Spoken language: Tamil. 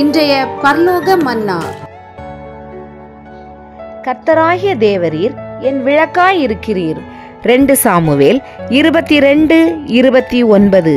இன்றைய பரலோக மன்னா கர்த்தராகிய தேவரீர் என் விளக்காய் இருக்கிறீர். ரெண்டு சாமுவேல் இருபத்தி ரெண்டு இருபத்தி ஒன்பது.